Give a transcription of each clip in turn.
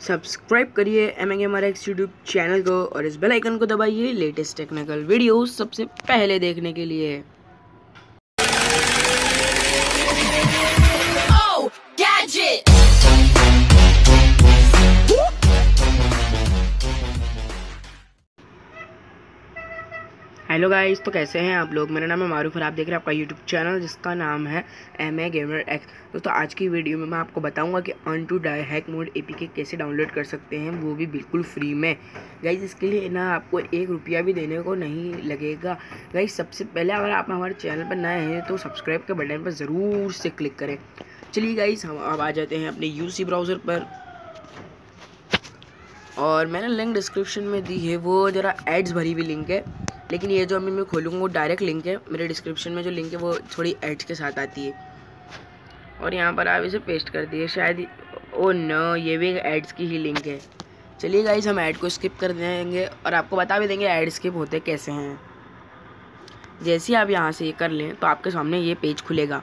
Subscribe करिए M eng X YouTube channel को और इस बेल आइकन को दबाइए लेटेस्ट टेक्निकल वीडियोस सबसे पहले देखने के लिए। हेलो गाइस तो कैसे हैं आप लोग? मेरा नाम है मारूफ और आप देख रहे हैं आपका यूट्यूब चैनल, जिसका नाम है एम ए गेमर एक्स दोस्तों आज की वीडियो में मैं आपको बताऊँगा कि अन टू डाई हैक मोड ए कैसे डाउनलोड कर सकते हैं, वो भी बिल्कुल फ्री में। गाइस, इसके लिए ना आपको एक रुपया भी देने को नहीं लगेगा। गाइस, सबसे पहले अगर आप हमारे चैनल पर नए हैं तो सब्सक्राइब के बटन पर ज़रूर से क्लिक करें। चलिए गाइस, हम अब आ जाते हैं अपने यूसी ब्राउज़र पर। और मैंने लिंक डिस्क्रिप्शन में दी है, वो ज़रा एड्स भरी हुई लिंक है। लेकिन ये जो अभी मैं खोलूँगा वो डायरेक्ट लिंक है, मेरे डिस्क्रिप्शन में जो लिंक है वो थोड़ी एड्स के साथ आती है। और यहाँ पर आप इसे पेस्ट कर दिए शायद ओ न ये भी एड्स की ही लिंक है। चलिए गाइस हम ऐड को स्किप कर देंगे और आपको बता भी देंगे ऐड स्किप होते कैसे हैं। जैसे ही आप यहाँ से ये कर लें तो आपके सामने ये पेज खुलेगा।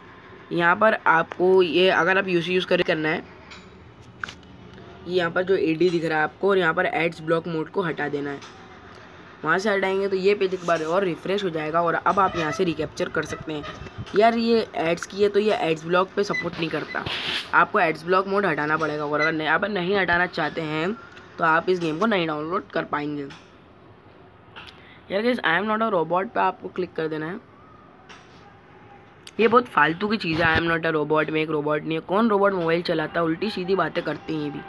यहाँ पर आपको ये अगर आप यूज़ यूज़ कर करना है, ये यहाँ पर जो एडी दिख रहा है आपको, और यहाँ पर एड्स ब्लॉक मोड को हटा देना है। वहाँ से हटाएँगे तो ये पेज एक बार और रिफ़्रेश हो जाएगा और अब आप यहाँ से रिकैप्चर कर सकते हैं। यार, ये एड्स की है तो ये एड्स ब्लॉक पे सपोर्ट नहीं करता। आपको एड्स ब्लॉक मोड हटाना पड़ेगा और अगर नहीं, आप नहीं हटाना चाहते हैं तो आप इस गेम को नहीं डाउनलोड कर पाएँगे। यार I am not a robot पर आपको क्लिक कर देना है। ये बहुत फालतू की चीज़ है I am not a robot में, एक रोबोट नहीं है। कौन रोबोट मोबाइल चलाता है उल्टी सीधी बातें करती हैं ये भी।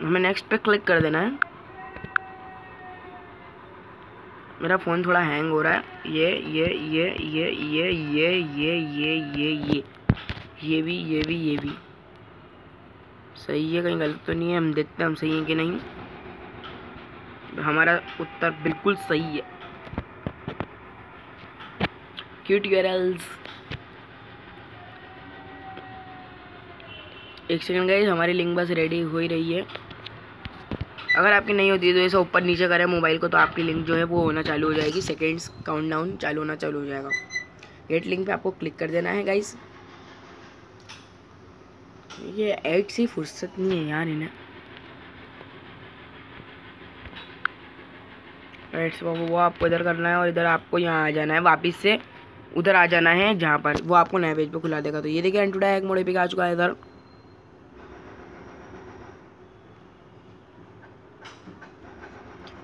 हमें नेक्स्ट पे क्लिक कर देना है। मेरा फ़ोन थोड़ा हैंग हो रहा है ये ये ये ये ये ये ये ये ये ये ये भी ये भी ये भी सही है कहीं गलत तो नहीं है हम देखते हैं हम सही हैं कि नहीं हमारा उत्तर बिल्कुल सही है क्यूट यूरल्स एक सेकंड गाइस हमारी लिंक बस रेडी हो ही रही है अगर आपकी नहीं होती है तो ऐसा ऊपर नीचे करें मोबाइल को तो आपकी लिंक जो है वो होना चालू हो जाएगी। सेकेंड्स काउंट डाउन चालू होना चालू हो जाएगा। गेट लिंक पे आपको क्लिक कर देना है गाइस ये एड से फुर्सत नहीं है यार इन्हें। एड्स वो आपको इधर करना है और इधर आपको यहाँ आ जाना है, वापस से उधर आ जाना है जहाँ पर। वो आपको नए पेज पे खुला देगा। तो ये देखिए एंटूडा एक मोड़े पे आ चुका है इधर।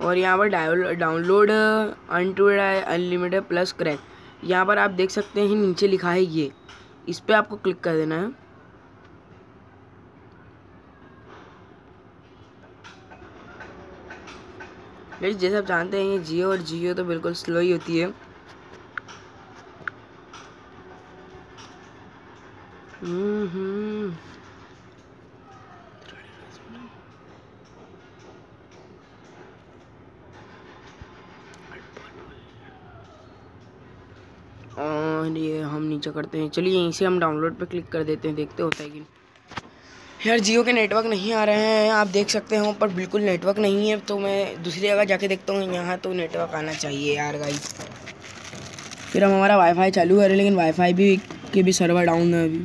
और यहाँ पर डाउनलोड अनलिमिटेड प्लस क्रैक। यहाँ पर आप देख सकते हैं, नीचे लिखा है ये। इस पर आपको क्लिक कर देना है। जैसे आप जानते हैं, ये जियो और जियो तो बिल्कुल स्लो ही होती है। हम्म हम्म। और ये हम नीचे करते हैं। चलिए, यहीं से हम डाउनलोड पे क्लिक कर देते हैं, देखते होता है कि यार, जियो के नेटवर्क नहीं आ रहे हैं। आप देख सकते हो, पर बिल्कुल नेटवर्क नहीं है। तो मैं दूसरी जगह जाके देखता हूँ, यहाँ तो नेटवर्क आना चाहिए यार गाइस फिर हम हमारा वाईफाई चालू करें लेकिन वाईफाई भी के भी सर्वर डाउन है अभी।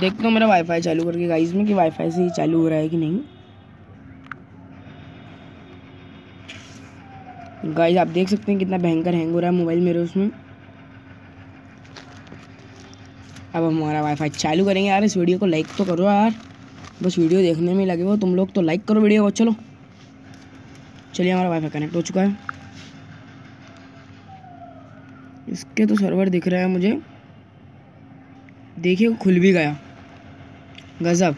देखता हूँ मेरा वाईफाई चालू करके गाइस में कि वाईफाई से ही चालू हो रहा है कि नहीं। गाइस आप देख सकते हैं कितना भयंकर हैंग हो रहा है मोबाइल मेरे उसमें। अब हम हमारा वाईफाई चालू करेंगे यार, इस वीडियो को लाइक तो करो यार। बस वीडियो देखने में लगे हो, तुम लोग तो लाइक करो वीडियो को, चलो। चलिए, हमारा वाईफाई कनेक्ट हो चुका है। इसके तो सर्वर दिख रहा है मुझे। देखिए खुल भी गया। गज़ब।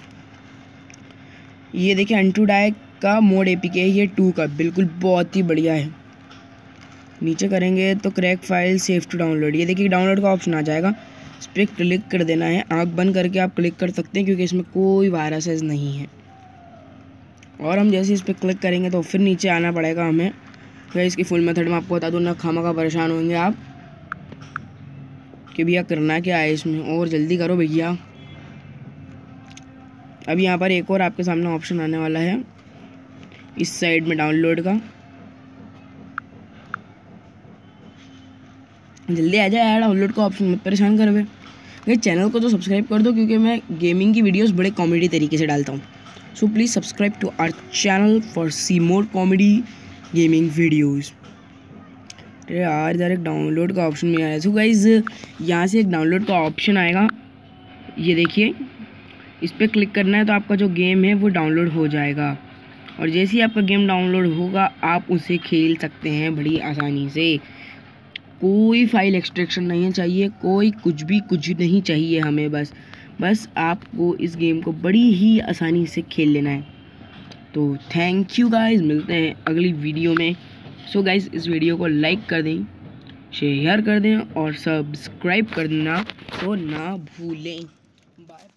ये देखिए अंटू डाई का मोड एपीके है, ये टू का, बिल्कुल बहुत ही बढ़िया है। नीचे करेंगे तो crack file safe to download. ये देखिए डाउनलोड का ऑप्शन आ जाएगा। इस पर क्लिक कर देना है। आँख बंद करके आप क्लिक कर सकते हैं क्योंकि इसमें कोई वायरसेस नहीं है। और हम जैसे इस पर क्लिक करेंगे तो फिर नीचे आना पड़ेगा हमें। फिर इसकी फुल मेथड में आपको बता दूँ ना खामा का परेशान होंगे आप। कि भैया करना क्या है इसमें? और जल्दी करो भैया। अब यहाँ पर एक और आपके सामने ऑप्शन आने वाला है। इस साइड में डाउनलोड का। जल्दी आ जाए डाउनलोड का ऑप्शन मत परेशान कर वे गई चैनल को तो सब्सक्राइब कर दो, क्योंकि मैं गेमिंग की वीडियोस बड़े कॉमेडी तरीके से डालता हूँ। So please subscribe to our channel for see more comedy gaming videos यार, इधर एक डाउनलोड का ऑप्शन भी आया। सो गाइज़ यहाँ से एक डाउनलोड का ऑप्शन आएगा। ये देखिए, इस पर क्लिक करना है तो आपका जो गेम है वो डाउनलोड हो जाएगा। और जैसे ही आपका गेम डाउनलोड होगा, आप उसे खेल सकते हैं बड़ी आसानी से। कोई फ़ाइल एक्सट्रैक्शन नहीं चाहिए कोई कुछ भी कुछ भी नहीं चाहिए हमें बस। बस आपको इस गेम को बड़ी ही आसानी से खेल लेना है। तो थैंक यू गाइस मिलते हैं अगली वीडियो में। सो so गाइस इस वीडियो को लाइक कर दें शेयर कर दें और सब्सक्राइब कर देना तो ना भूलें। बाय